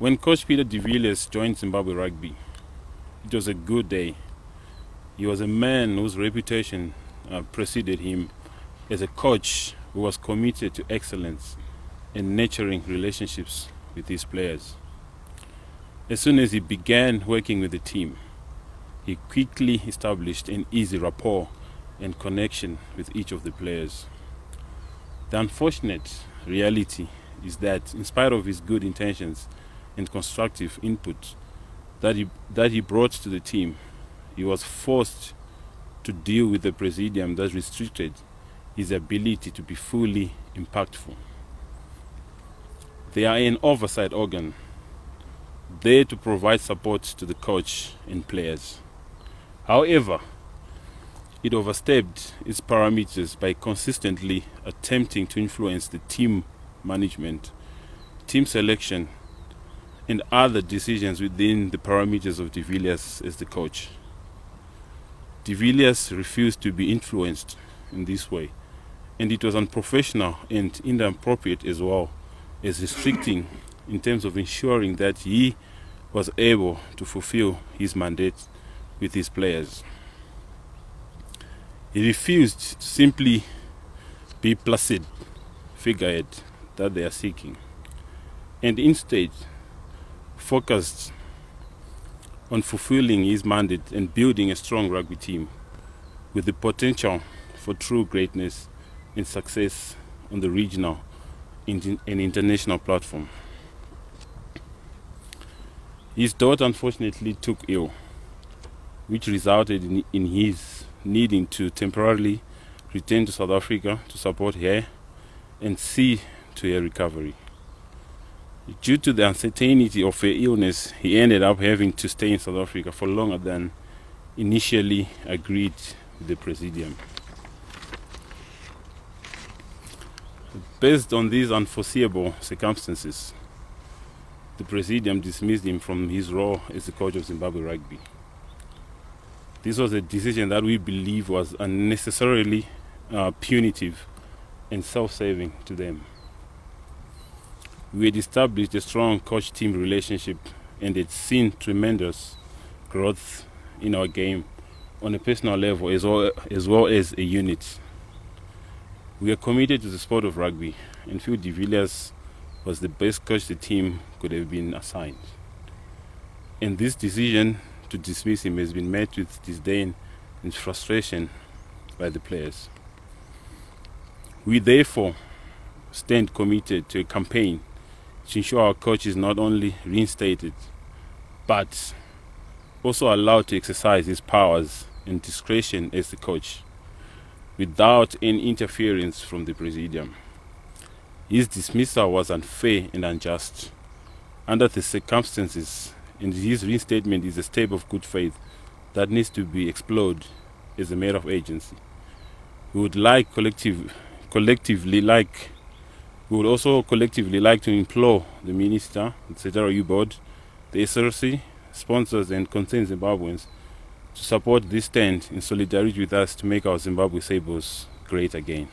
When coach Peter de Villiers joined Zimbabwe Rugby, it was a good day. He was a man whose reputation uh, preceded him as a coach who was committed to excellence and nurturing relationships with his players. As soon as he began working with the team, he quickly established an easy rapport and connection with each of the players. The unfortunate reality is that, in spite of his good intentions and constructive input that he, that he brought to the team, he was forced to deal with a presidium that restricted his ability to be fully impactful. They are an oversight organ, there to provide support to the coach and players. However, it overstepped its parameters by consistently attempting to influence the team management, team selection, and other decisions within the parameters of de Villiers as the coach. De Villiers refused to be influenced in this way, and it was unprofessional and inappropriate as well as restricting in terms of ensuring that he was able to fulfill his mandate with his players. He refused to simply be placid figurehead that they are seeking, and instead focused on fulfilling his mandate and building a strong rugby team with the potential for true greatness and success on the regional and international platform. His daughter unfortunately took ill, which resulted in, in his needing to temporarily return to South Africa to support her and see to her recovery. Due to the uncertainty of her illness, he ended up having to stay in South Africa for longer than initially agreed with the Presidium. Based on these unforeseeable circumstances, the Presidium dismissed him from his role as the coach of Zimbabwe Rugby. This was a decision that we believe was unnecessarily uh, punitive and self saving to them. We had established a strong coach-team relationship and had seen tremendous growth in our game on a personal level as well as, well as a unit. We are committed to the sport of rugby and Phil de Villiers was the best coach the team could have been assigned. And this decision to dismiss him has been met with disdain and frustration by the players. We therefore stand committed to a campaign to ensure our coach is not only reinstated but also allowed to exercise his powers and discretion as the coach without any interference from the presidium. His dismissal was unfair and unjust. Under the circumstances, and his reinstatement is a step of good faith that needs to be explored as a matter of agency. We would like collective, collectively like we would also collectively like to implore the Minister, the Secretariat Board, the SRC, sponsors and concerned Zimbabweans to support this stand in solidarity with us to make our Zimbabwe Sables great again.